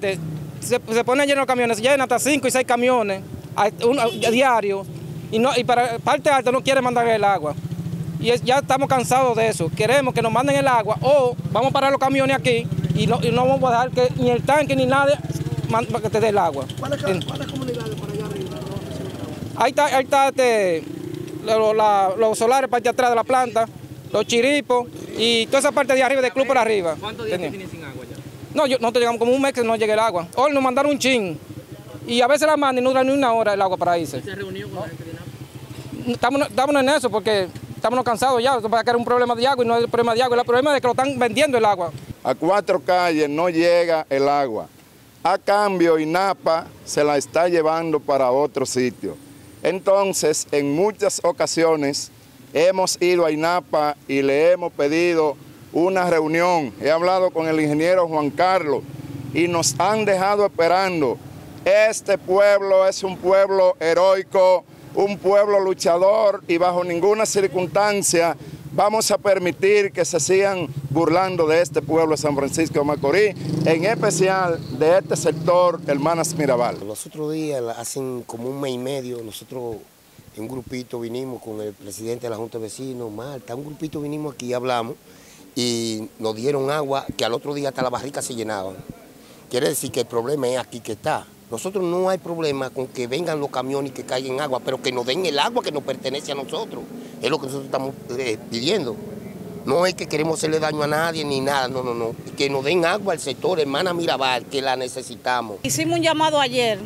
se, se pone lleno de camiones, se llenan hasta 5 y 6 camiones a, un- a diario y, no, y para parte alta no quiere mandar el agua. Y es- ya estamos cansados de eso. Queremos que nos manden el agua o vamos a parar los camiones aquí y no, y no vamos a dejar que ni el tanque ni man- para que te dé el agua. ¿Cuáles, comunidades por allá arriba no? Ahí está, ahí está este, lo- la- los solares parte de atrás de la planta, los chiripos y toda esa parte de arriba del club por arriba. ¿Cuántos días que No, yo, nosotros llegamos como un mes que no llega el agua. Hoy nos mandaron un chin. Y a veces la mandan y no dura ni una hora el agua para irse. ¿Se reunió con la gente de INAPA? Estamos, estamos en eso porque estamos cansados ya. Para que era un problema de agua y no es el problema de agua. El problema es que lo están vendiendo el agua. A cuatro calles no llega el agua. A cambio, INAPA se la está llevando para otro sitio. Entonces, en muchas ocasiones hemos ido a INAPA y le hemos pedido una reunión. He hablado con el ingeniero Juan Carlos y nos han dejado esperando. Este pueblo es un pueblo heroico, un pueblo luchador y bajo ninguna circunstancia vamos a permitir que se sigan burlando de este pueblo de San Francisco de Macorís, en especial de este sector Hermanas Mirabal. Los otros días, hace como un mes y medio, nosotros en un grupito vinimos con el presidente de la Junta de Vecinos, Marta, un grupito vinimos aquí, hablamos y nos dieron agua que al otro día hasta las barricas se llenaban. Quiere decir que el problema es aquí que está. Nosotros no hay problema con que vengan los camiones y que caigan agua, pero que nos den el agua que nos pertenece a nosotros. Es lo que nosotros estamos eh, pidiendo. No es que queremos hacerle daño a nadie ni nada, no, no, no. Que nos den agua al sector, hermana Mirabal, que la necesitamos. Hicimos un llamado ayer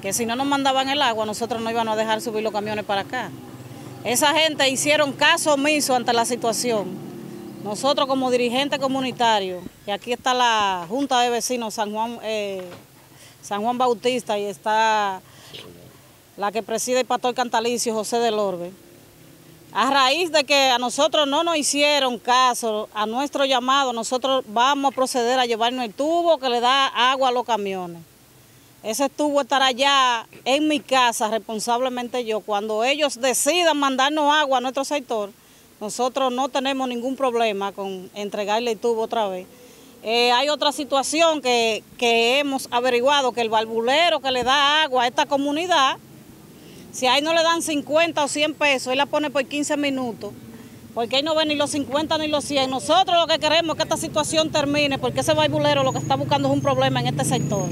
que si no nos mandaban el agua, nosotros no íbamos a dejar subir los camiones para acá. Esa gente hicieron caso omiso ante la situación. Nosotros como dirigentes comunitarios, y aquí está la Junta de Vecinos San Juan, eh, San Juan Bautista y está la que preside el pastor Cantalicio, José del Orbe. A raíz de que a nosotros no nos hicieron caso a nuestro llamado, nosotros vamos a proceder a llevarnos el tubo que le da agua a los camiones. Ese tubo estará ya en mi casa, responsablemente yo. Cuando ellos decidan mandarnos agua a nuestro sector, nosotros no tenemos ningún problema con entregarle el tubo otra vez. Eh, hay otra situación que, que hemos averiguado, que el valvulero que le da agua a esta comunidad, si ahí no le dan 50 o 100 pesos, él la pone por 15 minutos, porque ahí no ven ni los 50 ni los 100. Nosotros lo que queremos es que esta situación termine, porque ese valvulero lo que está buscando es un problema en este sector.